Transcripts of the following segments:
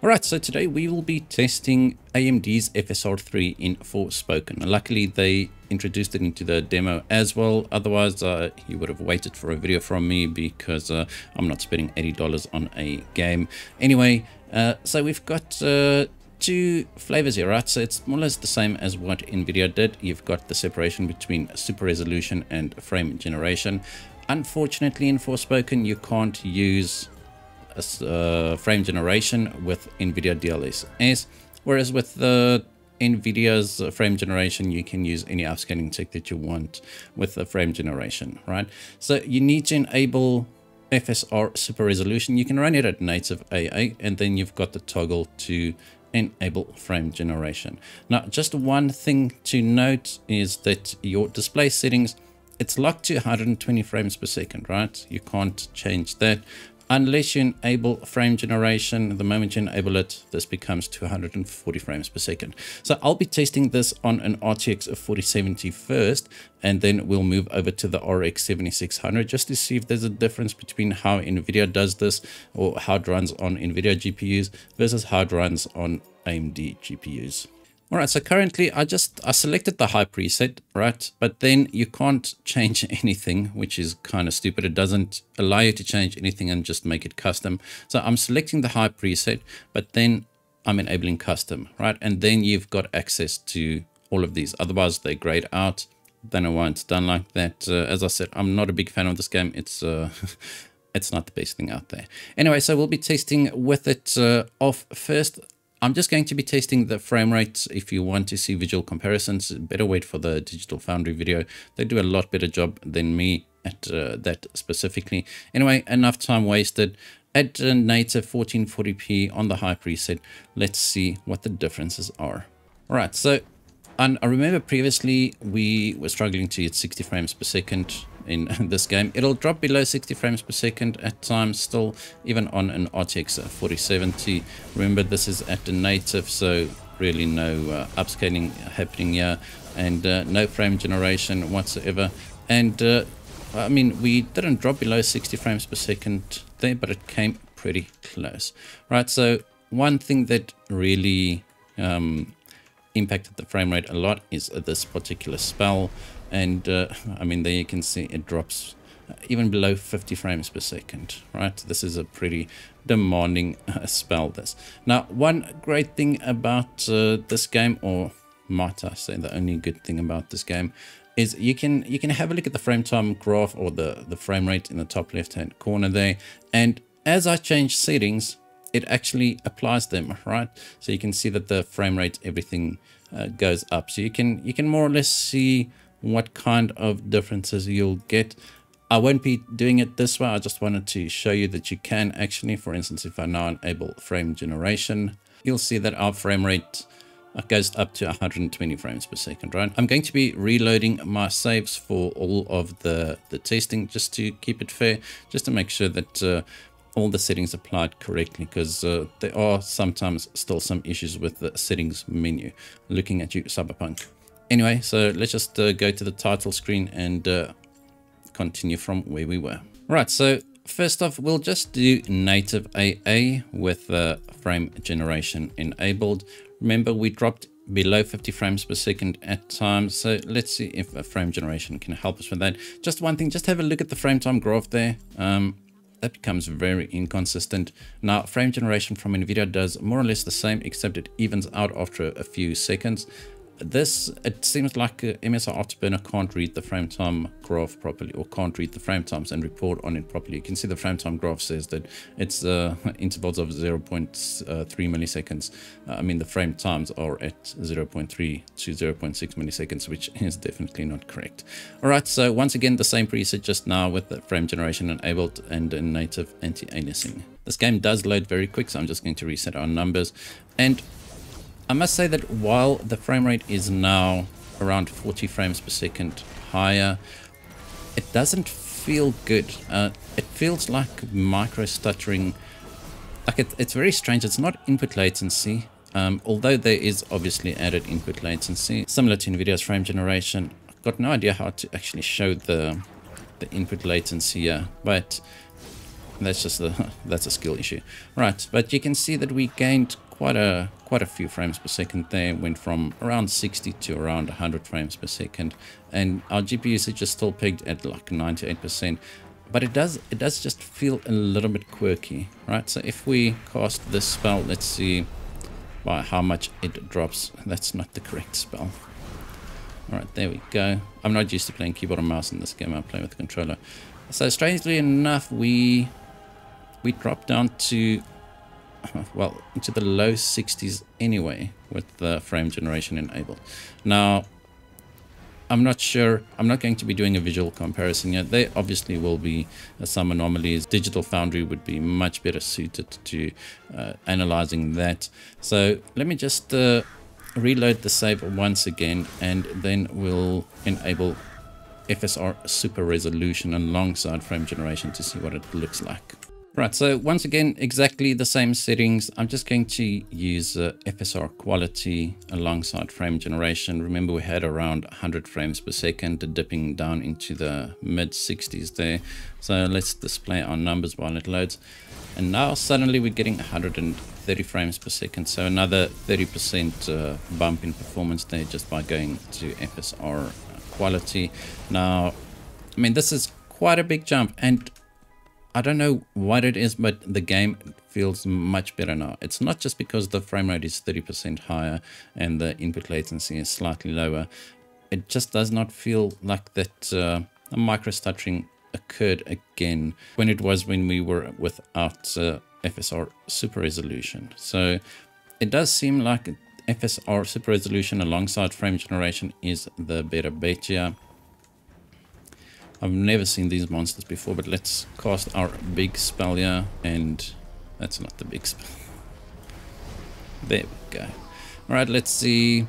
Alright, so today we will be testing AMD's FSR3 in Forspoken. Luckily they introduced it into the demo as well, otherwise uh, you would have waited for a video from me because uh, I'm not spending $80 on a game. Anyway, uh, so we've got uh, two flavors here, right? So it's more or less the same as what NVIDIA did. You've got the separation between super resolution and frame generation. Unfortunately in Forspoken you can't use uh, frame generation with NVIDIA DLSS, whereas with the NVIDIA's frame generation, you can use any upscaling tech that you want with the frame generation, right? So you need to enable FSR super resolution. You can run it at native AA, and then you've got the toggle to enable frame generation. Now, just one thing to note is that your display settings, it's locked to 120 frames per second, right? You can't change that unless you enable frame generation the moment you enable it this becomes 240 frames per second. So i'll be testing this on an rtx 4070 first and then we'll move over to the rx 7600 just to see if there's a difference between how nvidia does this or how it runs on nvidia gpus versus how it runs on amd gpus all right, so currently I just, I selected the high preset, right? But then you can't change anything, which is kind of stupid. It doesn't allow you to change anything and just make it custom. So I'm selecting the high preset, but then I'm enabling custom, right? And then you've got access to all of these. Otherwise they grayed out. Know why it's done like that. Uh, as I said, I'm not a big fan of this game. It's, uh, it's not the best thing out there. Anyway, so we'll be testing with it uh, off first. I'm just going to be testing the frame rates. If you want to see visual comparisons, better wait for the Digital Foundry video. They do a lot better job than me at uh, that specifically. Anyway, enough time wasted. At a native 1440p on the high preset, let's see what the differences are. All right, so and I remember previously we were struggling to hit 60 frames per second in this game. It'll drop below 60 frames per second at times still, even on an RTX 4070. Remember, this is at the native, so really no uh, upscaling happening here and uh, no frame generation whatsoever. And uh, I mean, we didn't drop below 60 frames per second there, but it came pretty close. Right, so one thing that really um, impacted the frame rate a lot is this particular spell. And uh, I mean there you can see it drops uh, even below 50 frames per second right? This is a pretty demanding uh, spell this. Now one great thing about uh, this game or might I say the only good thing about this game is you can you can have a look at the frame time graph or the the frame rate in the top left hand corner there. And as I change settings it actually applies them right so you can see that the frame rate everything uh, goes up so you can you can more or less see what kind of differences you'll get. I won't be doing it this way. I just wanted to show you that you can actually, for instance, if I now enable frame generation, you'll see that our frame rate goes up to 120 frames per second, right? I'm going to be reloading my saves for all of the, the testing just to keep it fair, just to make sure that uh, all the settings applied correctly because uh, there are sometimes still some issues with the settings menu. Looking at you, Cyberpunk. Anyway, so let's just uh, go to the title screen and uh, continue from where we were. Right, so first off, we'll just do native AA with frame generation enabled. Remember, we dropped below 50 frames per second at times. So let's see if a frame generation can help us with that. Just one thing, just have a look at the frame time graph there. Um, that becomes very inconsistent. Now, frame generation from NVIDIA does more or less the same, except it evens out after a few seconds this, it seems like uh, MSI Afterburner can't read the frame time graph properly or can't read the frame times and report on it properly. You can see the frame time graph says that it's uh, intervals of 0 uh, 0.3 milliseconds. Uh, I mean, the frame times are at 0 0.3 to 0 0.6 milliseconds, which is definitely not correct. All right, so once again, the same preset just now with the frame generation enabled and native anti-aliasing. This game does load very quick, so I'm just going to reset our numbers. And I must say that while the frame rate is now around 40 frames per second higher, it doesn't feel good. Uh, it feels like micro stuttering. Like it, it's very strange. It's not input latency, um, although there is obviously added input latency, similar to NVIDIA's frame generation. I've got no idea how to actually show the the input latency here, but that's just a that's a skill issue right but you can see that we gained quite a quite a few frames per second there. Went from around 60 to around 100 frames per second. And our GPU usage is still pegged at like 98 percent. But it does it does just feel a little bit quirky right? So if we cast this spell let's see by how much it drops. That's not the correct spell. All right there we go. I'm not used to playing keyboard and mouse in this game. I play with the controller. So strangely enough we we drop down to well into the low 60s anyway with the frame generation enabled now I'm not sure. I'm not going to be doing a visual comparison yet. There obviously will be uh, some anomalies. Digital Foundry would be much better suited to uh, analyzing that. So let me just uh, reload the save once again and then we'll enable FSR super resolution alongside frame generation to see what it looks like. Right, so once again, exactly the same settings. I'm just going to use uh, FSR quality alongside frame generation. Remember we had around 100 frames per second, dipping down into the mid 60s there. So let's display our numbers while it loads. And now suddenly we're getting 130 frames per second. So another 30% uh, bump in performance there just by going to FSR quality. Now, I mean, this is quite a big jump and I don't know what it is, but the game feels much better now. It's not just because the frame rate is 30% higher and the input latency is slightly lower. It just does not feel like that uh, micro stuttering occurred again when it was when we were without uh, FSR super resolution. So it does seem like FSR super resolution alongside frame generation is the better bet here. I've never seen these monsters before, but let's cast our big spell here, and that's not the big spell. There we go. Alright, let's see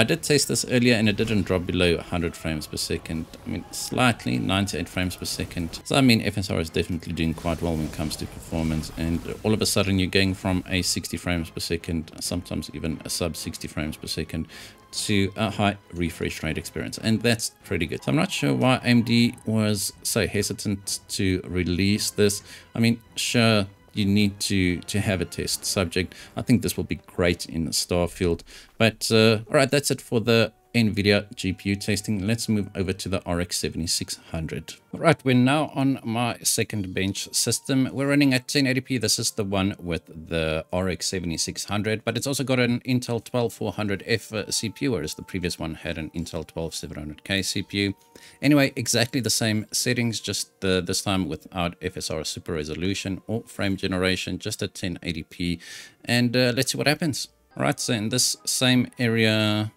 I did test this earlier and it didn't drop below 100 frames per second. I mean, slightly, 98 frames per second. So, I mean, FSR is definitely doing quite well when it comes to performance. And all of a sudden, you're going from a 60 frames per second, sometimes even a sub 60 frames per second, to a high refresh rate experience. And that's pretty good. So I'm not sure why AMD was so hesitant to release this. I mean, sure, you need to to have a test subject. I think this will be great in Starfield. But uh, all right, that's it for the NVIDIA GPU testing. Let's move over to the RX 7600. All right, we're now on my second bench system. We're running at 1080p. This is the one with the RX 7600, but it's also got an Intel 12400F uh, CPU, whereas the previous one had an Intel 12700K CPU. Anyway, exactly the same settings, just the, this time without FSR super resolution or frame generation, just at 1080p. And uh, let's see what happens. All right, so in this same area,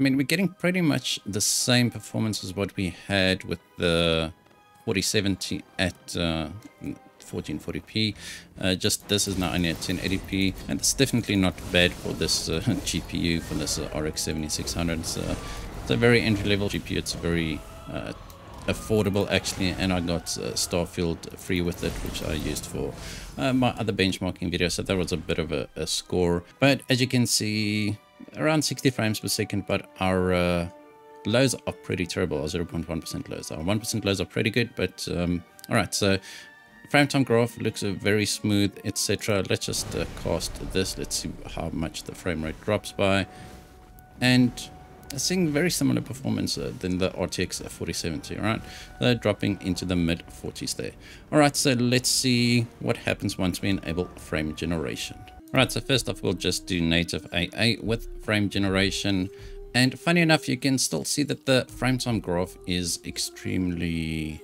I mean, we're getting pretty much the same performance as what we had with the 4070 at uh, 1440p. Uh, just this is now only at 1080p, and it's definitely not bad for this uh, GPU, for this uh, RX 7600. It's, it's, a very entry-level GPU. It's very uh, affordable actually, and I got uh, Starfield free with it, which I used for my other benchmarking video. So that was a bit of a, a score. But as you can see, around 60 frames per second, but our uh, lows are pretty terrible, our 0.1% lows. Our 1% lows are pretty good, but um, all right, so frame time graph looks uh, very smooth, etc. Let's just uh, cast this. Let's see how much the frame rate drops by. And I'm seeing very similar performance uh, than the RTX 4070, right? They're dropping into the mid 40s there. All right, so let's see what happens once we enable frame generation. Right, so first off, we'll just do native AA with frame generation. And funny enough, you can still see that the frame time graph is extremely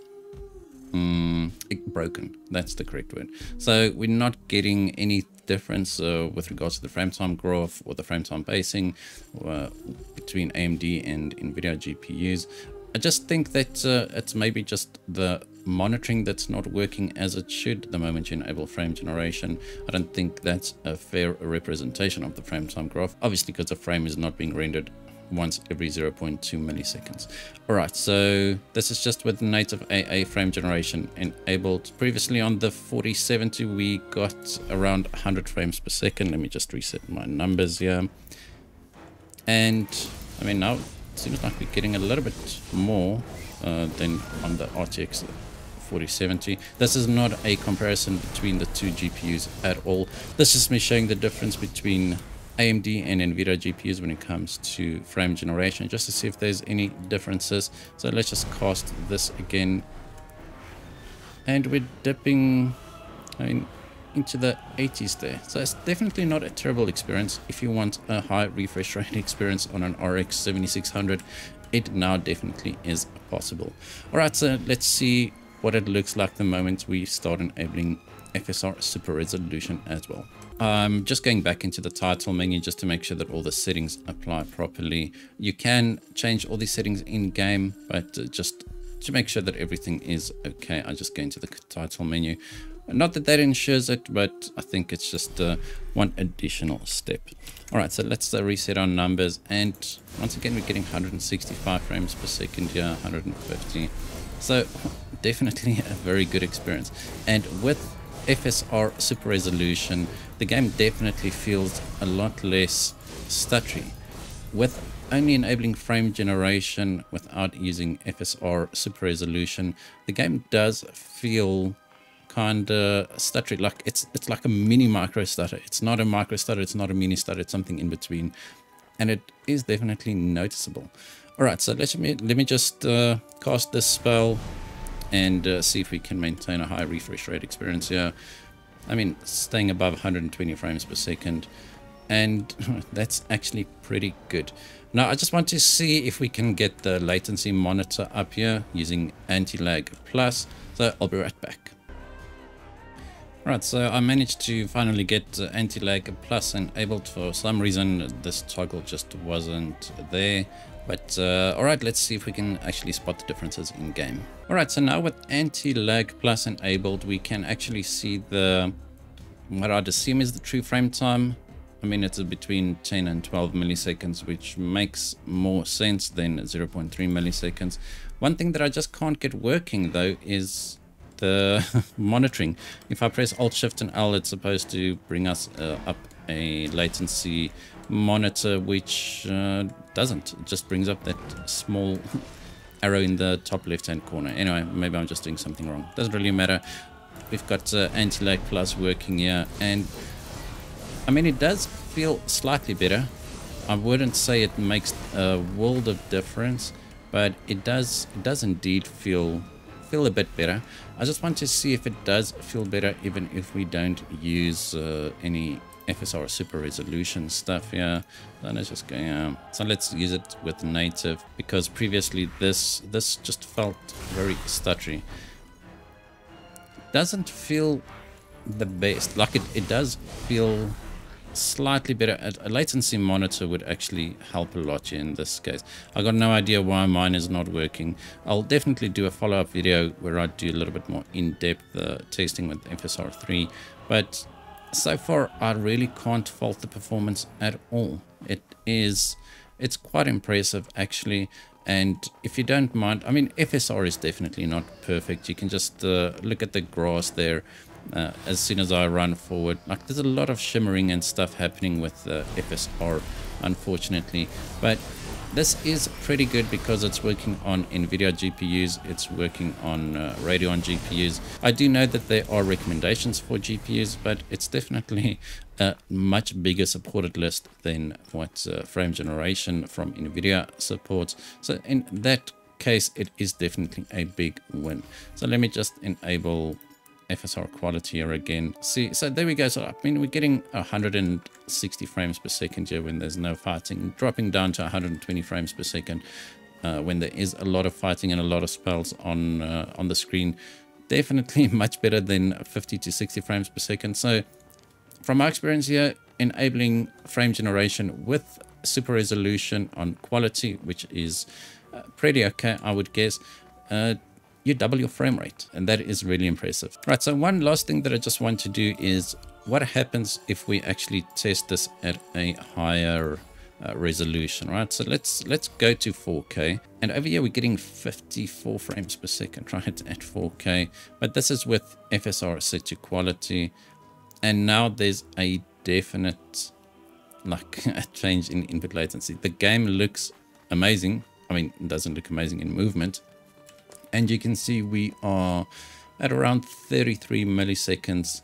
um, broken. That's the correct word. So we're not getting any difference uh, with regards to the frame time graph or the frame time pacing uh, between AMD and NVIDIA GPUs. I just think that uh, it's maybe just the monitoring that's not working as it should the moment you enable frame generation. I don't think that's a fair representation of the frame time graph, obviously because the frame is not being rendered once every 0.2 milliseconds. Alright, so this is just with native AA frame generation enabled. Previously on the 4070 we got around 100 frames per second. Let me just reset my numbers here. And I mean now it seems like we're getting a little bit more uh, than on the RTX 4070. This is not a comparison between the two GPUs at all. This is me showing the difference between AMD and NVIDIA GPUs when it comes to frame generation, just to see if there's any differences. So let's just cast this again. And we're dipping into the 80s there. So it's definitely not a terrible experience. If you want a high refresh rate experience on an RX 7600, it now definitely is possible. All right, so let's see what it looks like the moment we start enabling FSR Super Resolution as well. I'm just going back into the title menu just to make sure that all the settings apply properly. You can change all these settings in game, but uh, just to make sure that everything is okay, I just go into the title menu. Not that that ensures it, but I think it's just uh, one additional step. All right, so let's uh, reset our numbers. And once again, we're getting 165 frames per second here, 150. So definitely a very good experience. And with FSR Super Resolution, the game definitely feels a lot less stuttery. With only enabling frame generation without using FSR Super Resolution, the game does feel kind of stuttery. Like it's it's like a mini micro stutter. It's not a micro stutter. It's not a mini stutter. It's something in between, and it is definitely noticeable. All right, so let me let me just uh, cast this spell and uh, see if we can maintain a high refresh rate experience here. I mean, staying above 120 frames per second, and that's actually pretty good. Now, I just want to see if we can get the latency monitor up here using Anti-Lag Plus, so I'll be right back. Right, so I managed to finally get anti-lag plus enabled. For some reason, this toggle just wasn't there. But uh, alright, let's see if we can actually spot the differences in game. Alright, so now with anti-lag plus enabled, we can actually see the, what I'd assume is the true frame time. I mean, it's between 10 and 12 milliseconds, which makes more sense than 0.3 milliseconds. One thing that I just can't get working though is the monitoring. If I press Alt Shift and L, it's supposed to bring us uh, up a latency monitor, which uh, doesn't. It just brings up that small arrow in the top left hand corner. Anyway, maybe I'm just doing something wrong. Doesn't really matter. We've got uh, Anti-Lag Plus working here, and I mean, it does feel slightly better. I wouldn't say it makes a world of difference, but it does it does indeed feel feel a bit better. I just want to see if it does feel better even if we don't use uh, any FSR super resolution stuff here. So let's just go, um, so let's use it with native because previously this this just felt very stuttery. Doesn't feel the best. Like it, it does feel slightly better. A latency monitor would actually help a lot in this case. I got no idea why mine is not working. I'll definitely do a follow-up video where I do a little bit more in-depth uh, testing with FSR3. But so far, I really can't fault the performance at all. It is, it's quite impressive actually. And if you don't mind, I mean, FSR is definitely not perfect. You can just uh, look at the grass there uh, as soon as I run forward. Like there's a lot of shimmering and stuff happening with uh, FSR, unfortunately. But this is pretty good because it's working on NVIDIA GPUs, it's working on uh, Radeon GPUs. I do know that there are recommendations for GPUs, but it's definitely a much bigger supported list than what uh, frame generation from NVIDIA supports. So in that case, it is definitely a big win. So let me just enable FSR quality here again. See, so there we go. So I mean, we're getting 160 frames per second here when there's no fighting, dropping down to 120 frames per second uh, when there is a lot of fighting and a lot of spells on uh, on the screen. Definitely much better than 50 to 60 frames per second. So from my experience here, enabling frame generation with super resolution on quality, which is uh, pretty okay, I would guess. Uh, you double your frame rate and that is really impressive. Right, so one last thing that I just want to do is what happens if we actually test this at a higher uh, resolution, right? So let's let's go to 4K and over here we're getting 54 frames per second, right, at 4K. But this is with FSR set to quality and now there's a definite like a change in input latency. The game looks amazing. I mean, it doesn't look amazing in movement, and you can see we are at around 33 milliseconds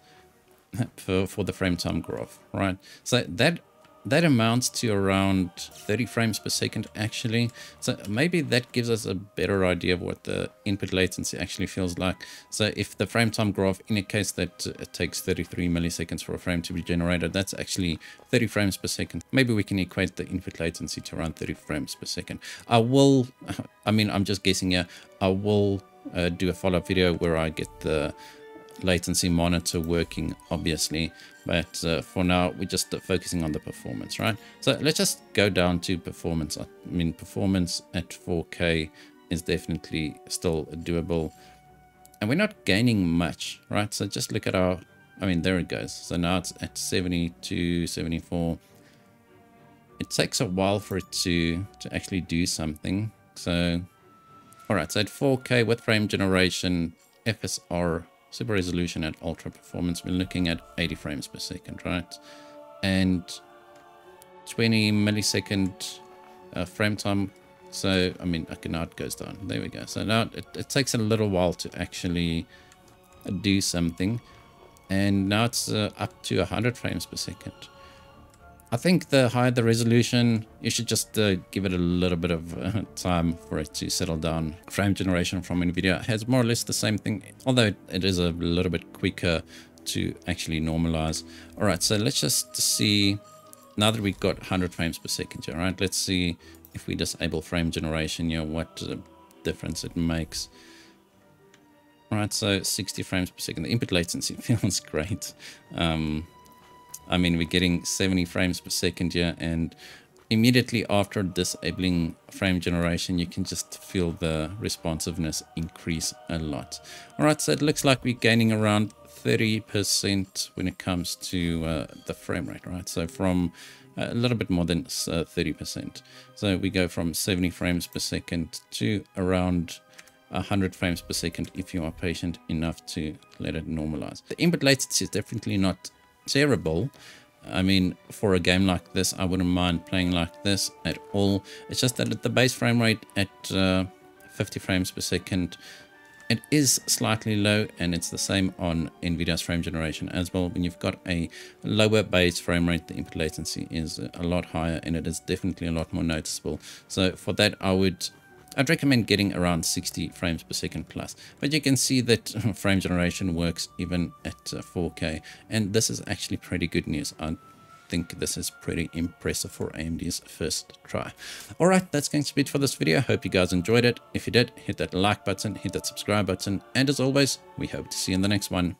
for, for the frame time graph, right? So that that amounts to around 30 frames per second actually. So maybe that gives us a better idea of what the input latency actually feels like. So if the frame time graph indicates that it takes 33 milliseconds for a frame to be generated that's actually 30 frames per second. Maybe we can equate the input latency to around 30 frames per second. I will i mean i'm just guessing here. I will uh, do a follow-up video where i get the latency monitor working obviously but uh, for now we're just focusing on the performance right? So let's just go down to performance. I mean performance at 4k is definitely still doable and we're not gaining much right? So just look at our i mean there it goes. So now it's at 72 74 it takes a while for it to to actually do something. So all right so at 4k with frame generation fsr super resolution at ultra performance, we're looking at 80 frames per second, right? And 20 millisecond uh, frame time. So, I mean, okay, now it goes down. There we go. So now it, it takes a little while to actually do something. And now it's uh, up to 100 frames per second. I think the higher the resolution, you should just uh, give it a little bit of uh, time for it to settle down. Frame generation from NVIDIA has more or less the same thing, although it is a little bit quicker to actually normalize. All right, so let's just see, now that we've got 100 frames per second here, right? Let's see if we disable frame generation here, what uh, difference it makes. All right, so 60 frames per second. The input latency feels great. Um, I mean, we're getting 70 frames per second here and immediately after disabling frame generation, you can just feel the responsiveness increase a lot. All right, so it looks like we're gaining around 30% when it comes to uh, the frame rate, right? So from uh, a little bit more than 30%. Uh, so we go from 70 frames per second to around 100 frames per second if you are patient enough to let it normalize. The input latency is definitely not terrible. I mean, for a game like this, I wouldn't mind playing like this at all. It's just that at the base frame rate at uh, 50 frames per second, it is slightly low and it's the same on NVIDIA's frame generation as well. When you've got a lower base frame rate, the input latency is a lot higher and it is definitely a lot more noticeable. So for that, I would I'd recommend getting around 60 frames per second plus, but you can see that frame generation works even at 4K, uh, and this is actually pretty good news. I think this is pretty impressive for AMD's first try. Alright, that's going to be it for this video. Hope you guys enjoyed it. If you did, hit that like button, hit that subscribe button, and as always, we hope to see you in the next one.